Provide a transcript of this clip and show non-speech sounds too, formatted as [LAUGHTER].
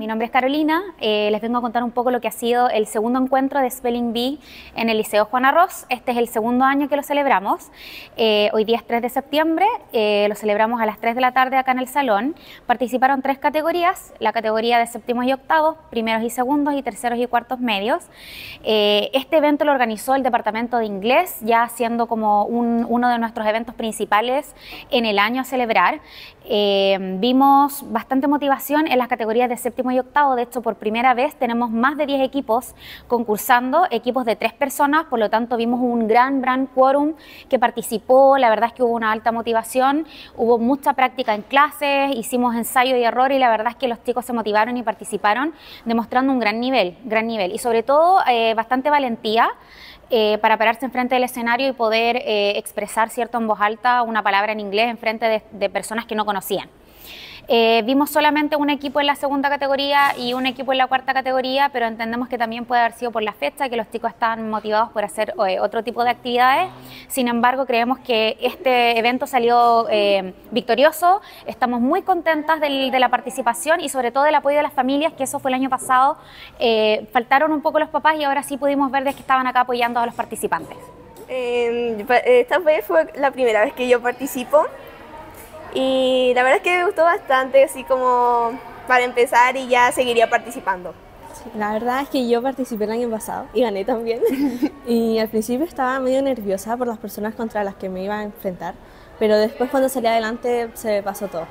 nombre es Carolina. Eh, les vengo a contar un poco lo que ha sido el segundo encuentro de Spelling Bee en el Liceo Juan Arroz. Este es el segundo año que lo celebramos. Eh, hoy día es 3 de septiembre, eh, lo celebramos a las 3 de la tarde acá en el salón. Participaron tres categorías, la categoría de séptimos y octavos, primeros y segundos y terceros y cuartos medios. este evento lo organizó el Departamento de Inglés, ya siendo como uno de nuestros eventos principales en el año a celebrar. Vimos bastante motivación en las categorías de séptimo y octavo. De hecho, por primera vez tenemos más de 10 equipos concursando, equipos de tres personas, por lo tanto vimos un gran, gran quórum que participó. La verdad es que hubo una alta motivación, hubo mucha práctica en clases, hicimos ensayo y error y la verdad es que los chicos se motivaron y participaron, demostrando un gran nivel, gran nivel y sobre todo eh, bastante valentía. Eh, para pararse enfrente del escenario y poder eh, expresar cierto en voz alta una palabra en inglés en frente de personas que no conocían. Eh, vimos solamente un equipo en la segunda categoría y un equipo en la cuarta categoría, pero entendemos que también puede haber sido por la fecha, que los chicos están motivados por hacer eh, otro tipo de actividades. Sin embargo, creemos que este evento salió eh, victorioso. Estamos muy contentas de la participación y sobre todo del apoyo de las familias, que eso fue el año pasado. faltaron un poco los papás y ahora sí pudimos ver de que estaban acá apoyando a los participantes. esta vez fue la primera vez que yo participo y la verdad es que me gustó bastante, así como para empezar y ya seguiría participando. la verdad es que yo participé el año pasado y gané también. [LAUGHS] y al principio estaba medio nerviosa por las personas contra las que me iba a enfrentar, pero después cuando salí adelante se pasó todo.